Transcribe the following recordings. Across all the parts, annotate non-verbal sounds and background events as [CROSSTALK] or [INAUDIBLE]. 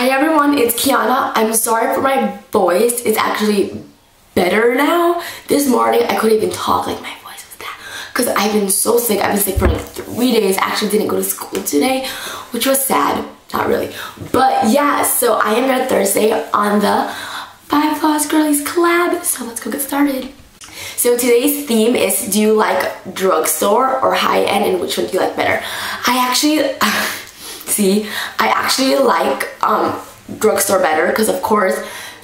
Hi everyone, it's Kiana. I'm sorry for my voice. It's actually better now. This morning I couldn't even talk like my voice was that because I've been so sick. I've been sick for like three days. Actually didn't go to school today, which was sad. Not really. But yeah, so I am here Thursday on the Five Flawless Girlies collab. So let's go get started. So today's theme is do you like drugstore or high-end and which one do you like better? I actually... [LAUGHS] see I actually like um, drugstore better because of course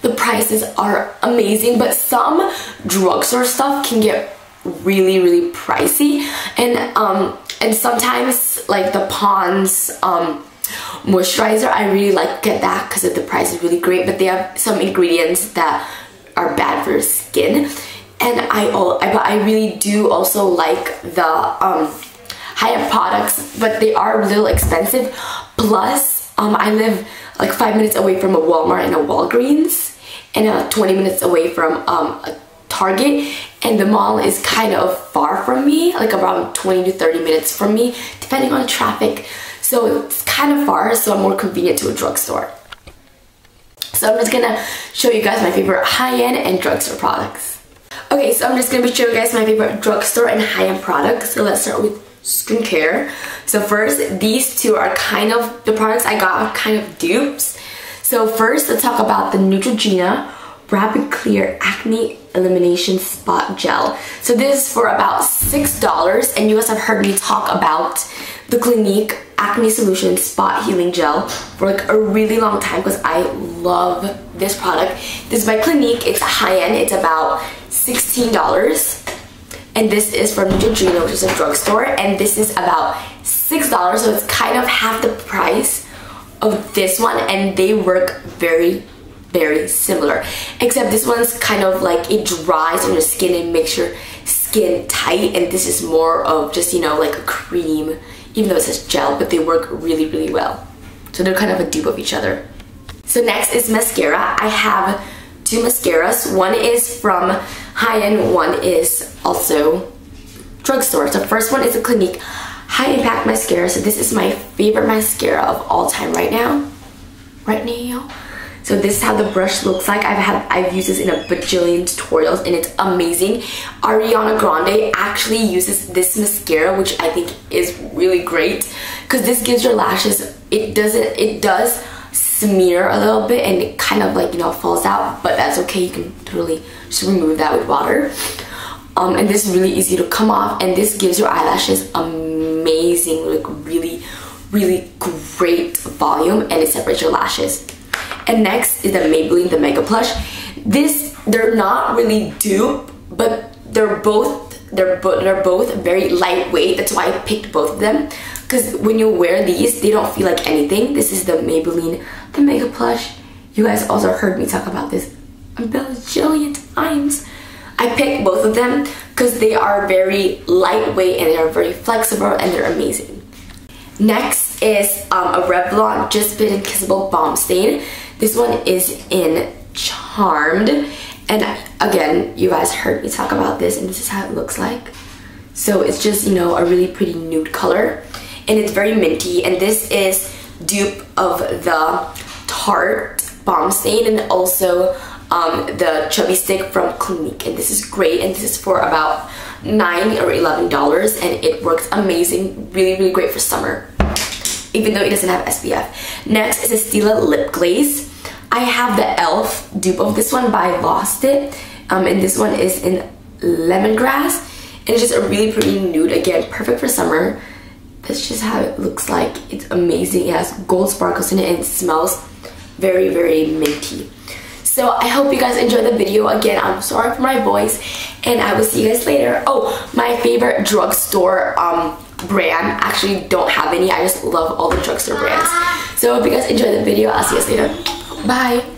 the prices are amazing but some drugstore stuff can get really really pricey. And um and sometimes like the Pond's um moisturizer I really like get that because the price is really great but they have some ingredients that are bad for skin. And I, I but I really do also like the um high-end products, but they are a little expensive. Plus, um, I live like five minutes away from a Walmart and a Walgreens, and uh, 20 minutes away from um, a Target, and the mall is kind of far from me, like around 20 to 30 minutes from me, depending on traffic. So it's kind of far, so I'm more convenient to a drugstore. So I'm just gonna show you guys my favorite high-end and drugstore products. Okay, so I'm just gonna be showing you guys my favorite drugstore and high-end products. So let's start with skincare. So first, these two are kind of, the products I got kind of dupes. So first, let's talk about the Neutrogena Rapid Clear Acne Elimination Spot Gel. So this is for about $6 and you guys have heard me talk about the Clinique Acne Solution Spot Healing Gel for like a really long time because I love this product. This is by Clinique. It's high-end. It's about $16 and this is from Neutrogena, which is a drugstore, and this is about $6, so it's kind of half the price of this one, and they work very, very similar. Except this one's kind of like, it dries on your skin and makes your skin tight, and this is more of just, you know, like a cream, even though it says gel, but they work really, really well. So they're kind of a dupe of each other. So next is mascara. I have two mascaras. One is from high-end one is also drugstore. So first one is a Clinique High Impact Mascara. So this is my favorite mascara of all time right now. Right now. So this is how the brush looks like. I've had I've used this in a bajillion tutorials and it's amazing. Ariana Grande actually uses this mascara which I think is really great because this gives your lashes it doesn't it does smear a little bit and it kind of like you know falls out but that's okay you can totally just remove that with water um, and this is really easy to come off and this gives your eyelashes amazing like really really great volume and it separates your lashes. And next is the Maybelline the Mega Plush. This they're not really dupe but they're both they're, bo they're both very lightweight. That's why I picked both of them. Because when you wear these they don't feel like anything. This is the Maybelline the Mega Plush. You guys also heard me talk about this a bajillion times I picked both of them because they are very lightweight and they're very flexible and they're amazing. Next is um, a Revlon Just Bitten Kissable Balm Stain. This one is in Charmed. And again you guys heard me talk about this and this is how it looks like. So it's just you know a really pretty nude color. And it's very minty. And this is dupe of the Tarte Balm Stain and also um, the Chubby Stick from Clinique and this is great and this is for about 9 or $11 and it works amazing really really great for summer even though it doesn't have SPF. Next is a Stila Lip Glaze. I have the e.l.f. dupe of this one but I lost it um, and this one is in lemongrass and it's just a really pretty nude again perfect for summer that's just how it looks like. It's amazing. It has gold sparkles in it and it smells very, very minty. So I hope you guys enjoyed the video. Again, I'm sorry for my voice and I will see you guys later. Oh, my favorite drugstore um, brand. Actually don't have any. I just love all the drugstore brands. So I hope you guys enjoyed the video. I'll see you guys later. Bye.